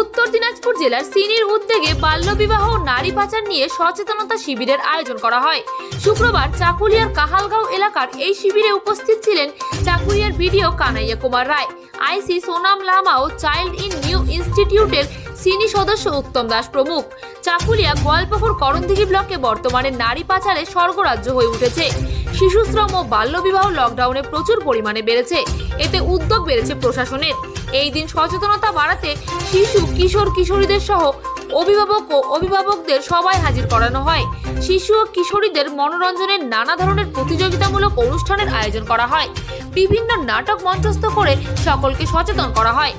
উত্তর দিনাজপুর জেলার সিনির উদ্যোগে বাল্যবিবাহ ও নারী পাচার নিয়ে সচেতনতা শিবিরের আয়োজন করা হয়। শুক্রবার চাকুলিয়ার কাহালগাঁও এলাকার এই শিবিরে উপস্থিত ছিলেন চাকুলিয়ার বিডিও কানাইয়া কুমার রায়, আইসি সোনাম লামা ও চাইল্ড ইন নিউ ইনস্টিটিউটের সিনি সদস্য উত্তম দাস প্রমুখ। চাকুলিয়া গোয়ালপুকুর করণদিঘি ব্লকে বর্তমানে নারী পাচারে স্বর্গরাজ্য হয়ে উঠেছে। শিশুশ্রম ও বাল্যবিবাহ লকডাউনে প্রচুর পরিমাণে বেড়েছে। এতে উদ্যোগ বেড়েছে প্রশাসনের। এই দিন সচেতনতা বাড়াতে শিশু, কিশোর, কিশোরীদের সহ অভিভাবক ও অভিভাবকদের সবাই হাজির করানো হয়। শিশু ও কিশোরীদের মনোরঞ্জনের নানা ধরনের প্রতিযোগিতামূলক অনুষ্ঠানের আয়োজন করা হয়। বিভিন্ন নাটক মঞ্চস্থ করে সকলকে সচেতন করা হয়।